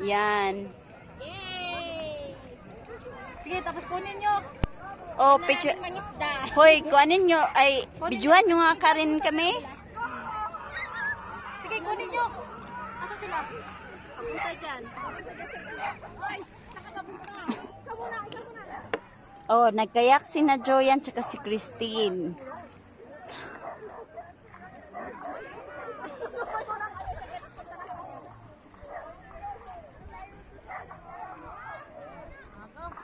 Yan. Yay! Sige, tapos kunin nyo. Oh, picture. Hoy, kuanin nyo. Ay, bijuan nyo nga karin kami. Sige, kunin nyo. Asan sila? Punta dyan. Ay, nakapapunta. Ikaw muna, ikaw muna. Oh, nagkayak si na Joyan tsaka si Christine.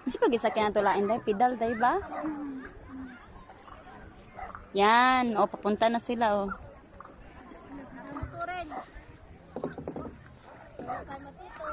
Kasi pag isa kinatulain dahil pedal dahil ba? Yan, oh papunta na sila oh. Tuturin. Basta matito.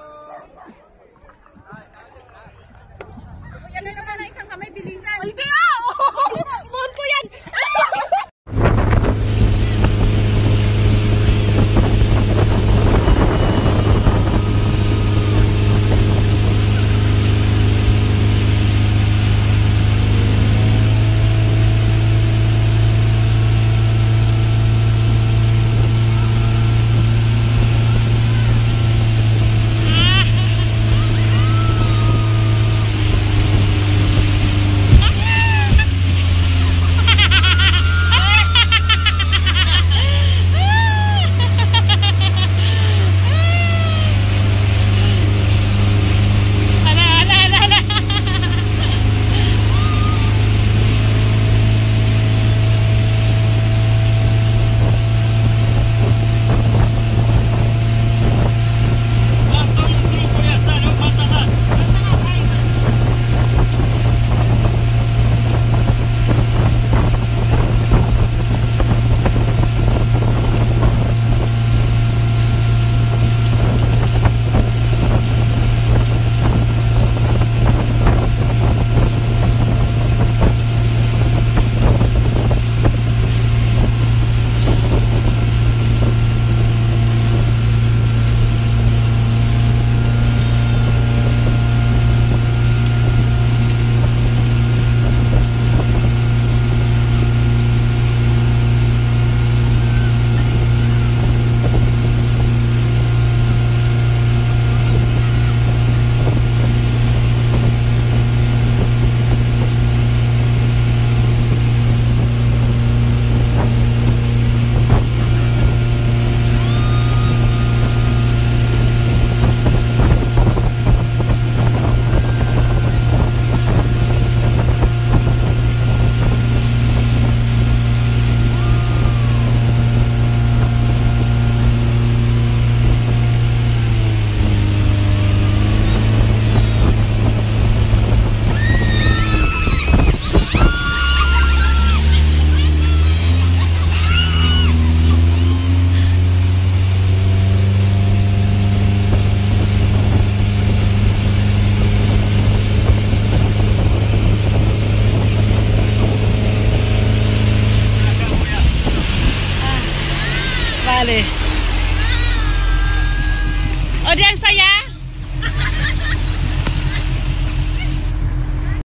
Luar.